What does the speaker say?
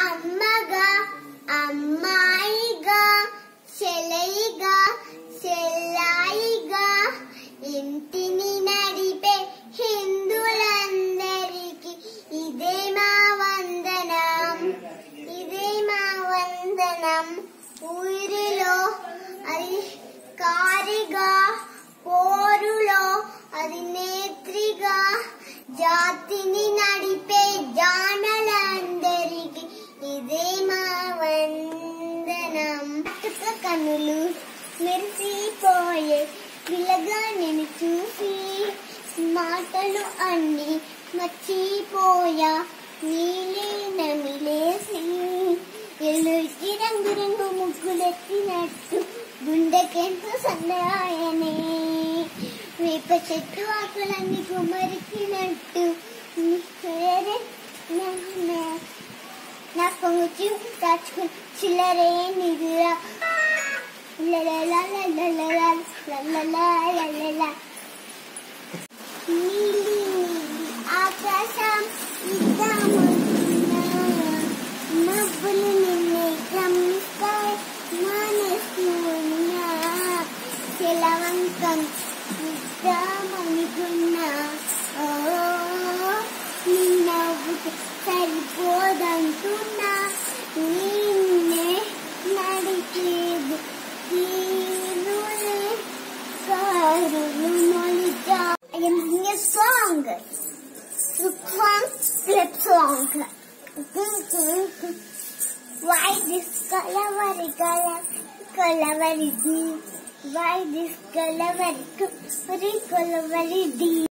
అమ్మగా అమ్మాయిగా చెలయిగా చెల్లాయిగా ఇంటిని నడిపే హిందువులందరికీ ఇదే మా వందనం ఇదే మా వందనం ఊరిలో అది కారిగా పోరులో అది నేత్రిగా జాతిని నడిపే వందనం కనులు మెరిసిపోయే పిల్లగా నేను చూసి మాటలు అన్ని మర్చిపోయా. నీలే నమిలేసి ఎలుకి రంగు రంగు ముగ్గులెత్తినట్టు గుండెకెంతో సన్నాయనే వేప చెట్టు ఆకులన్నీ కుమరికినట్టు quando tinha um prato de laranja. La la la la la la la la la la la la la. Come on, you ಬಂತು ನಾ ನಿನ್ನೆ ನಡಿಕೆದು ನೀರುವೆ ಕಾರುಳು ಮೊಳಿದ flip song. Why this color very color color very deep? Why this color very color very deep?